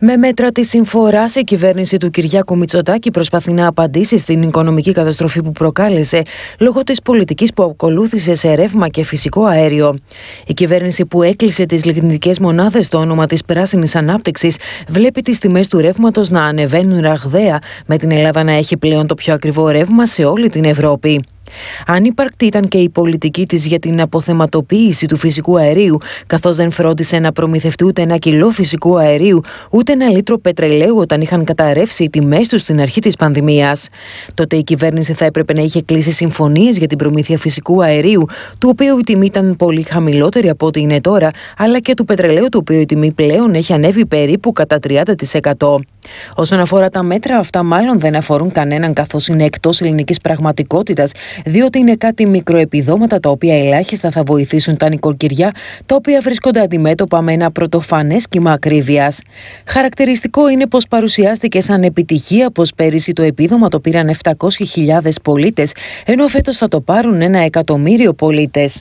Με μέτρα της συμφοράς, η κυβέρνηση του Κυριάκου Μητσοτάκη προσπαθεί να απαντήσει στην οικονομική καταστροφή που προκάλεσε λόγω της πολιτικής που ακολούθησε σε ρεύμα και φυσικό αέριο. Η κυβέρνηση που έκλεισε τις λιγνητικές μονάδες στο όνομα της Πράσινης Ανάπτυξης βλέπει τις τιμές του ρεύματος να ανεβαίνουν ραγδαία, με την Ελλάδα να έχει πλέον το πιο ακριβό ρεύμα σε όλη την Ευρώπη. Ανύπαρκτη ήταν και η πολιτική της για την αποθεματοποίηση του φυσικού αερίου, καθώς δεν φρόντισε να προμηθευτεί ούτε ένα κιλό φυσικού αερίου, ούτε ένα λίτρο πετρελαίου όταν είχαν καταρρεύσει οι τιμές τους στην αρχή της πανδημίας. Τότε η κυβέρνηση θα έπρεπε να είχε κλείσει συμφωνίες για την προμήθεια φυσικού αερίου, του οποίου η τιμή ήταν πολύ χαμηλότερη από ό,τι είναι τώρα, αλλά και του πετρελαίου, του οποίου η τιμή πλέον έχει ανέβει περίπου κατά 30%. Όσον αφορά τα μέτρα, αυτά μάλλον δεν αφορούν κανέναν καθώς είναι εκτός ελληνικής πραγματικότητας, διότι είναι κάτι μικροεπιδόματα τα οποία ελάχιστα θα βοηθήσουν τα νοικοκυριά, τα οποία βρίσκονται αντιμέτωπα με ένα πρωτοφανέ κύμα ακρίβειας. Χαρακτηριστικό είναι πως παρουσιάστηκε σαν επιτυχία πως πέρυσι το επίδομα το πήραν 700.000 πολίτες, ενώ φέτος θα το πάρουν ένα εκατομμύριο πολίτες.